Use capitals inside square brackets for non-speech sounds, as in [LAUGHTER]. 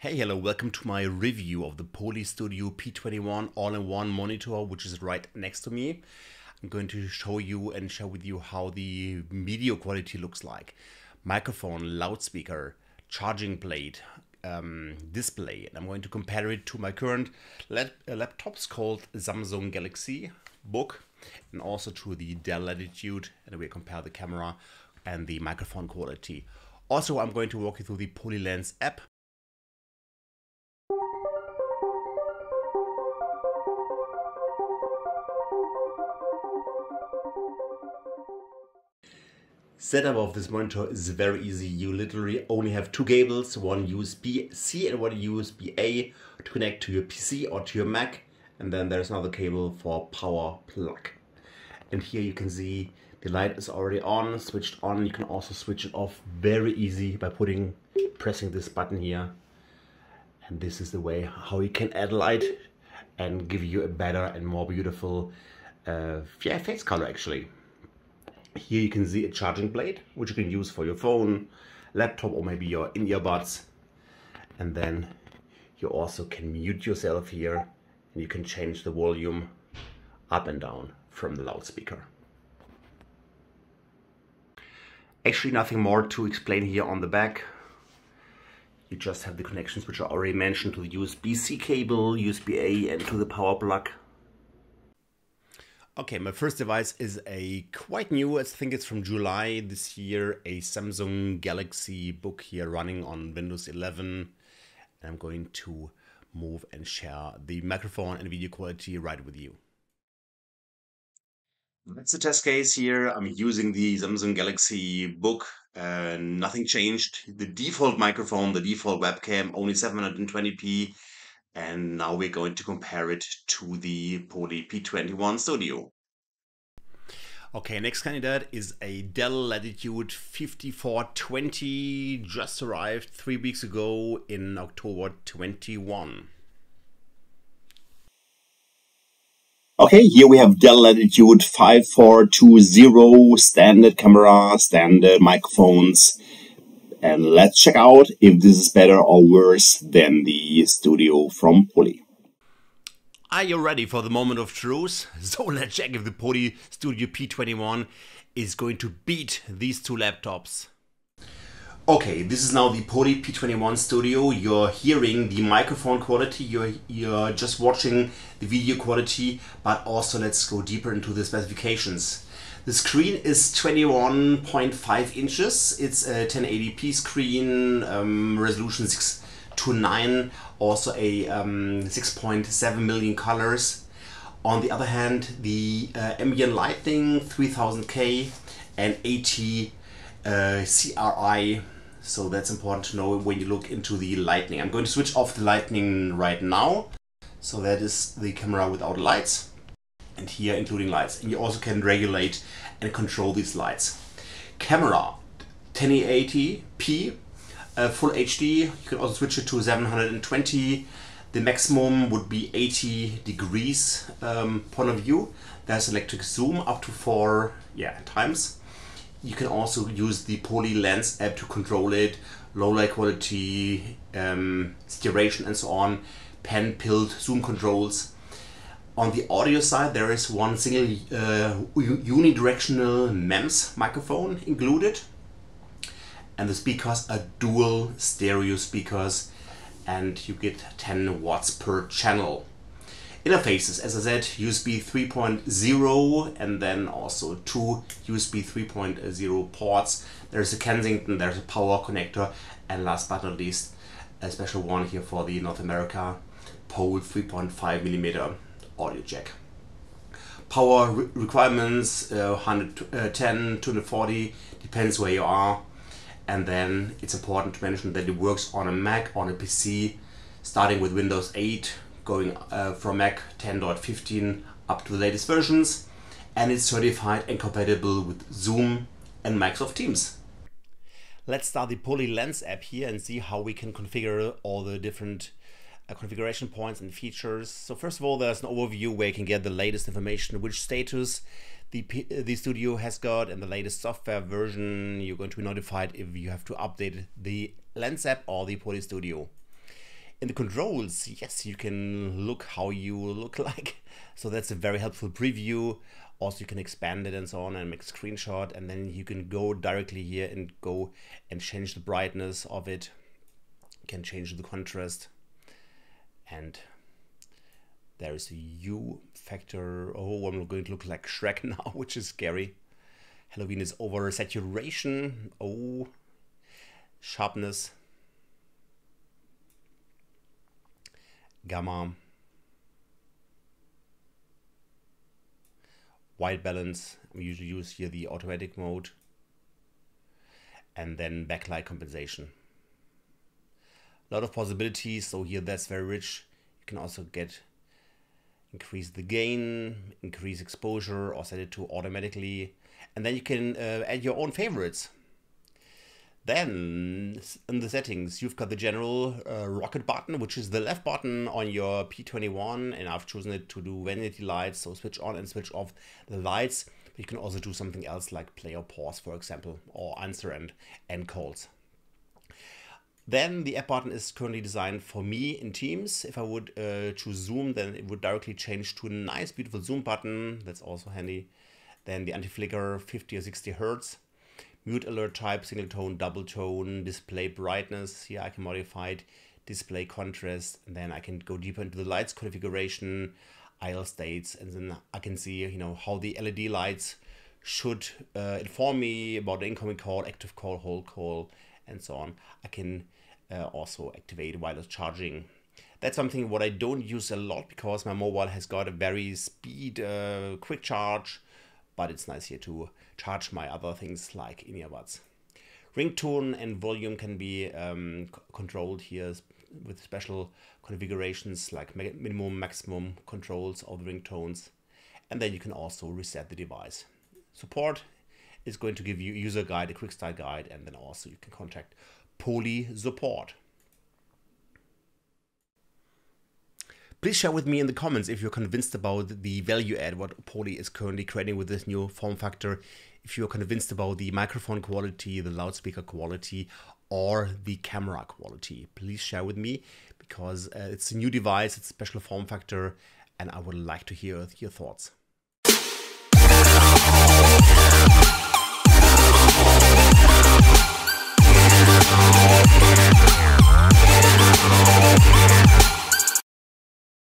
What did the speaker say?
Hey, hello, welcome to my review of the Poly Studio P21 all-in-one monitor, which is right next to me. I'm going to show you and share with you how the video quality looks like. Microphone, loudspeaker, charging plate, um, display. And I'm going to compare it to my current uh, laptops called Samsung Galaxy Book and also to the Dell Latitude. And we compare the camera and the microphone quality. Also, I'm going to walk you through the PolyLens app Setup of this monitor is very easy. You literally only have two cables, one USB-C and one USB-A to connect to your PC or to your Mac. And then there's another cable for power plug. And here you can see the light is already on, switched on. You can also switch it off very easy by putting, pressing this button here. And this is the way how you can add light and give you a better and more beautiful uh, yeah, face color actually. Here you can see a charging plate, which you can use for your phone, laptop, or maybe your in-earbuds. And then you also can mute yourself here and you can change the volume up and down from the loudspeaker. Actually nothing more to explain here on the back. You just have the connections which I already mentioned to the USB-C cable, USB-A and to the power plug. Okay, my first device is a quite new, I think it's from July this year, a Samsung Galaxy Book here running on Windows 11. And I'm going to move and share the microphone and video quality right with you. That's the test case here. I'm using the Samsung Galaxy Book. Uh, nothing changed. The default microphone, the default webcam, only 720p and now we're going to compare it to the Poly P21 Studio. Okay, next candidate is a Dell Latitude 5420, just arrived three weeks ago in October 21. Okay, here we have Dell Latitude 5420, standard camera, standard microphones, and let's check out if this is better or worse than the studio from Poly. Are you ready for the moment of truth? [LAUGHS] So let's check if the Poly Studio P21 is going to beat these two laptops. Okay, this is now the Poly P21 Studio. You're hearing the microphone quality, you're, you're just watching the video quality, but also let's go deeper into the specifications. The screen is 21.5 inches. It's a 1080p screen, um, resolution 6 to 9, also a um, 6.7 million colors. On the other hand, the uh, ambient lighting 3000K and 80 uh, CRI. So that's important to know when you look into the lightning. I'm going to switch off the lightning right now. So that is the camera without lights and here including lights. And you also can regulate and control these lights. Camera 1080p, uh, full HD. You can also switch it to 720. The maximum would be 80 degrees um, point of view. There's electric zoom up to four yeah, times. You can also use the Poly Lens app to control it, low light quality, um, saturation and so on, pen, tilt, zoom controls. On the audio side, there is one single uh, unidirectional MEMS microphone included. And the speakers are dual stereo speakers and you get 10 watts per channel. Interfaces, as I said, USB 3.0 and then also two USB 3.0 ports. There's a Kensington, there's a power connector and last but not least, a special one here for the North America pole 3.5 millimeter audio jack. Power re requirements uh, 110, 240, depends where you are. And then it's important to mention that it works on a Mac, on a PC, starting with Windows 8, going uh, from Mac 10.15 up to the latest versions. And it's certified and compatible with Zoom and Microsoft Teams. Let's start the Poly Lens app here and see how we can configure all the different uh, Uh, configuration points and features. So first of all, there's an overview where you can get the latest information, which status the, uh, the studio has got and the latest software version. You're going to be notified if you have to update the Lens app or the Poly Studio. In the controls, yes, you can look how you look [LAUGHS] like. So that's a very helpful preview. Also, you can expand it and so on and make a screenshot. And then you can go directly here and go and change the brightness of it. You can change the contrast. And there is a hue factor. Oh, I'm going to look like Shrek [LAUGHS] now, which is scary. Halloween is over saturation. Oh, sharpness. Gamma. white balance, we usually use here the automatic mode, and then backlight compensation. A lot of possibilities, so here that's very rich. You can also get increase the gain, increase exposure, or set it to automatically, and then you can uh, add your own favorites. Then in the settings, you've got the general uh, rocket button, which is the left button on your P21. And I've chosen it to do vanity lights, so switch on and switch off the lights. But you can also do something else like play or pause, for example, or answer and end calls. Then the app button is currently designed for me in Teams. If I would uh, choose Zoom, then it would directly change to a nice, beautiful Zoom button. That's also handy. Then the anti-flicker 50 or 60 Hertz mute alert type, single tone, double tone, display brightness. Here I can modify it, display contrast, and then I can go deeper into the lights configuration, idle states, and then I can see you know how the LED lights should uh, inform me about the incoming call, active call, hold call, and so on. I can uh, also activate wireless charging. That's something what I don't use a lot because my mobile has got a very speed uh, quick charge but it's nice here to charge my other things like in earbuds. Ringtone and volume can be um, controlled here with special configurations like minimum, maximum controls of the ringtones. And then you can also reset the device. Support is going to give you user guide, a quick start guide, and then also you can contact Poly support. Please share with me in the comments if you're convinced about the value add what Poly is currently creating with this new form factor. If you're convinced about the microphone quality, the loudspeaker quality, or the camera quality. Please share with me because uh, it's a new device, it's a special form factor, and I would like to hear your thoughts. Música